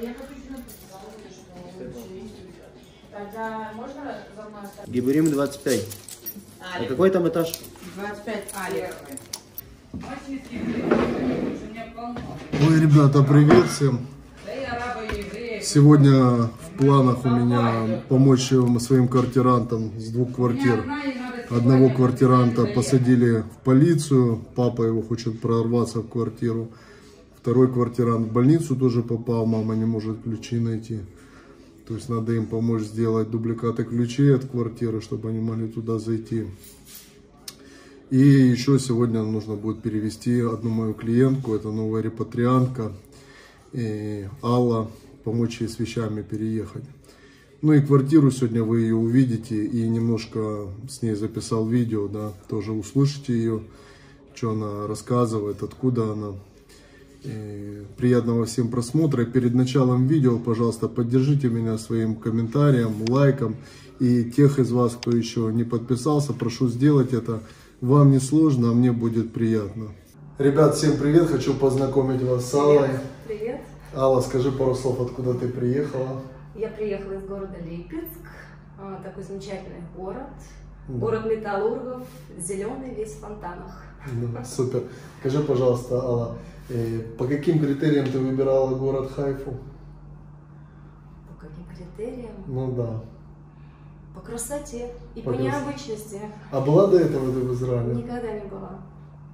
Я хочу сюда Тогда можно за мной оставить? Гибурим 25. А какой там этаж? 25 Алик. Ой, ребята, привет всем! Сегодня в планах у меня помочь своим квартирантам с двух квартир. Одного квартиранта посадили в полицию, папа его хочет прорваться в квартиру. Второй квартирант в больницу тоже попал, мама не может ключи найти. То есть надо им помочь сделать дубликаты ключей от квартиры, чтобы они могли туда зайти. И еще сегодня нужно будет перевести одну мою клиентку, это новая репатриантка, и Алла, помочь ей с вещами переехать. Ну и квартиру сегодня вы ее увидите и немножко с ней записал видео, да, тоже услышите ее, что она рассказывает, откуда она. И приятного всем просмотра. Перед началом видео, пожалуйста, поддержите меня своим комментарием, лайком. И тех из вас, кто еще не подписался, прошу сделать это. Вам не сложно, а мне будет приятно. Ребят, всем привет! Хочу познакомить вас с Аллой. Привет. Алла, скажи пару слов, откуда ты приехала. Я приехала из города Липецк. А, Такой замечательный город. Город металлургов, зеленый, весь в фонтанах. Да, супер. Скажи, пожалуйста, Алла, э, по каким критериям ты выбирала город Хайфу? По каким критериям? Ну да. По красоте и По по, крас- необычности. А была до этого ты в Израиле? Никогда не была.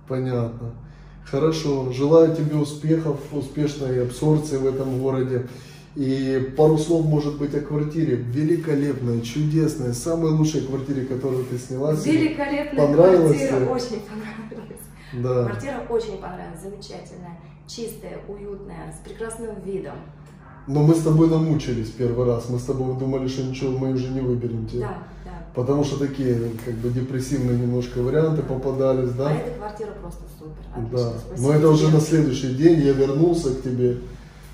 Понятно. Хорошо. Желаю тебе успехов, успешной абсорбции в этом городе. И пару слов, может быть, о квартире. Великолепная, чудесная, самой лучшей квартире, которую ты сняла. Великолепная Понравилось квартира, тебе? очень понравилась. Да. Квартира очень понравилась, замечательная, чистая, уютная, с прекрасным видом. Но мы с тобой намучились первый раз. Мы с тобой думали, что ничего мы уже не выберем тебе. Да, да. Потому что такие, как бы, депрессивные немножко варианты попадались, да? А эта квартира просто супер. Отлично. Да, Спасибо но это уже на следующий день я вернулся к тебе,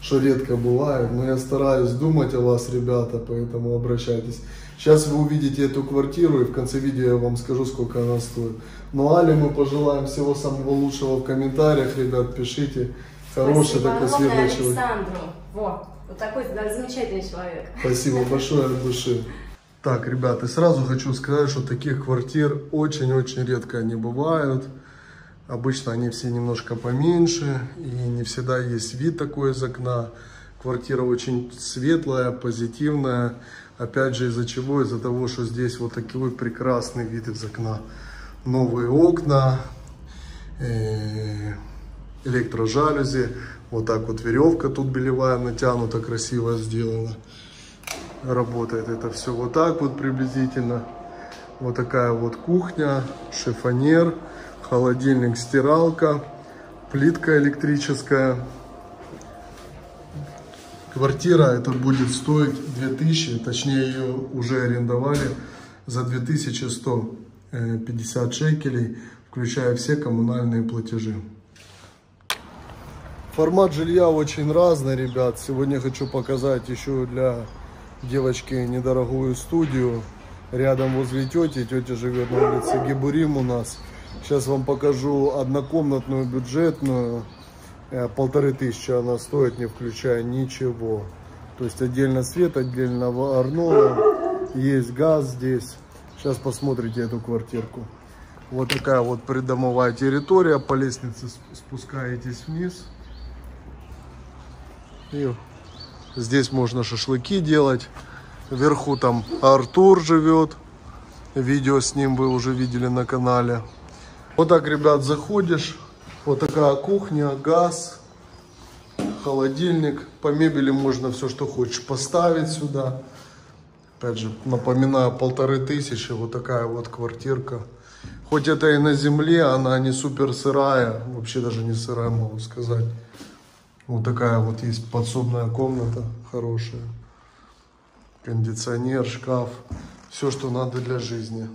что редко бывает, но я стараюсь думать о вас, ребята, поэтому обращайтесь. Сейчас вы увидите эту квартиру и в конце видео я вам скажу, сколько она стоит. Ну, Али мы пожелаем всего самого лучшего в комментариях, ребят, пишите. Хороший Спасибо такой светлый человек. Александру. Вот такой да, замечательный человек. Спасибо большое от души. Так, ребята, сразу хочу сказать, что таких квартир очень-очень редко они бывают. Обычно они все немножко поменьше, и не всегда есть вид такой из окна. Квартира очень светлая, позитивная. Опять же, из-за чего? Из-за того, что здесь вот такой прекрасный вид из окна. Новые окна, э, электрожалюзи. Вот так вот веревка тут белевая натянута, красиво сделана. Работает это все вот так вот приблизительно. Вот такая вот кухня, шифонер, холодильник, стиралка, плитка электрическая. Квартира это будет стоить 2000, точнее ее уже арендовали за 2150 шекелей, включая все коммунальные платежи. Формат жилья очень разный, ребят. Сегодня хочу показать еще для девочки недорогую студию. Рядом возле тети. Тетя живет на улице Гебурим у нас. Сейчас вам покажу однокомнатную бюджетную. Э, Полторы тысячи она стоит, не включая ничего. То есть отдельно свет, отдельно Арнова. Есть газ здесь. Сейчас посмотрите эту квартирку. Вот такая вот придомовая территория. По лестнице сп- спускаетесь вниз. И здесь можно шашлыки делать. Вверху там Артур живет. Видео с ним вы уже видели на канале. Вот так, ребят, заходишь. Вот такая кухня, газ, холодильник. По мебели можно все, что хочешь поставить сюда. Опять же, напоминаю, полторы тысячи. Вот такая вот квартирка. Хоть это и на земле, она не супер сырая. Вообще даже не сырая, могу сказать. Вот такая вот есть подсобная комната хорошая. Кондиционер, шкаф. Все, что надо для жизни.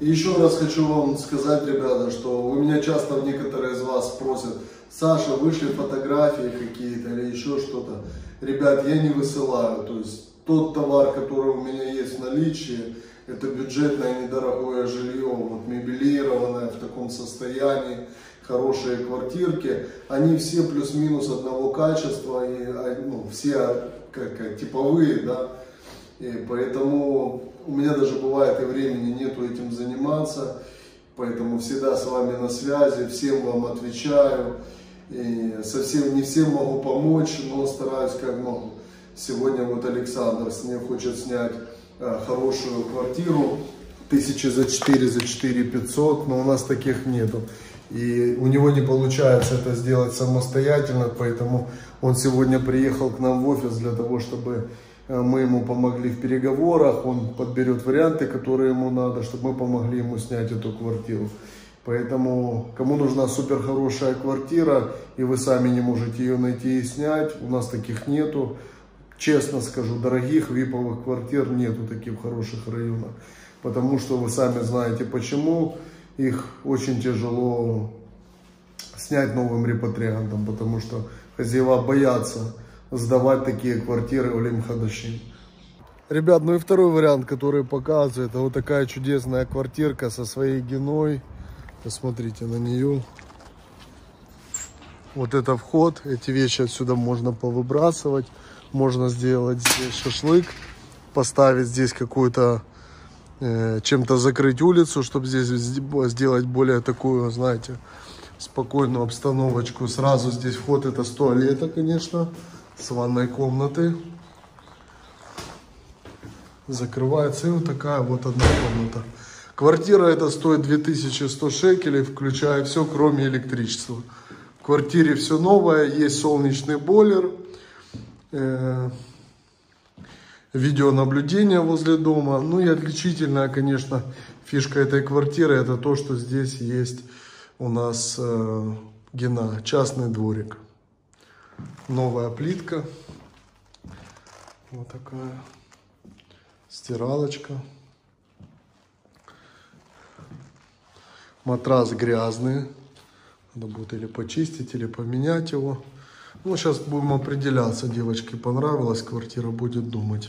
Еще раз хочу вам сказать, ребята, что у меня часто некоторые из вас просят, Саша, вышли фотографии какие-то или еще что-то. Ребят, я не высылаю. То есть тот товар, который у меня есть в наличии, это бюджетное недорогое жилье, вот мебелированное в таком состоянии. хорошие квартирки. Они все плюс-минус одного качества, и а, ну, все как, как типовые, да. И поэтому у меня даже бывает и времени нету этим заниматься. Поэтому всегда с вами на связи, всем вам отвечаю. И совсем не всем могу помочь, но стараюсь как могу. Сегодня вот Александр с ним хочет снять э, хорошую квартиру, тысячи за 4, за 4 500, но у нас таких нету. И у него не получается это сделать самостоятельно, поэтому он сегодня приехал к нам в офис для того, чтобы мы ему помогли в переговорах, он подберет варианты, которые ему надо, чтобы мы помогли ему снять эту квартиру. Поэтому, кому нужна супер хорошая квартира, и вы сами не можете ее найти и снять, у нас таких нету. Честно скажу, дорогих виповых квартир нету таких хороших районах. Потому что вы сами знаете почему. Их очень тяжело снять новым репатриантам, потому что хозяева боятся сдавать такие квартиры в Лимхадашин. Ребят, ну и второй вариант, который показывает, это вот такая чудесная квартирка со своей геной. Посмотрите на нее. Вот это вход, эти вещи отсюда можно повыбрасывать. Можно сделать здесь шашлык, поставить здесь какую-то, э, чем-то закрыть улицу, чтобы здесь сделать более такую, знаете, спокойную обстановочку. Сразу здесь вход это с туалета, конечно, с ванной комнаты. Закрывается и вот такая вот одна комната. Квартира эта стоит 2100 шекелей, включая все, кроме электричества. В квартире все новое, есть солнечный бойлер, э, видеонаблюдение возле дома. Ну и отличительная, конечно, фишка этой квартиры, это то, что здесь есть у нас э, гена, частный дворик. Новая плитка. Вот такая стиралочка. Матрас грязный. Надо будет или почистить, или поменять его. Ну, сейчас будем определяться. Девочке понравилась квартира, будет думать.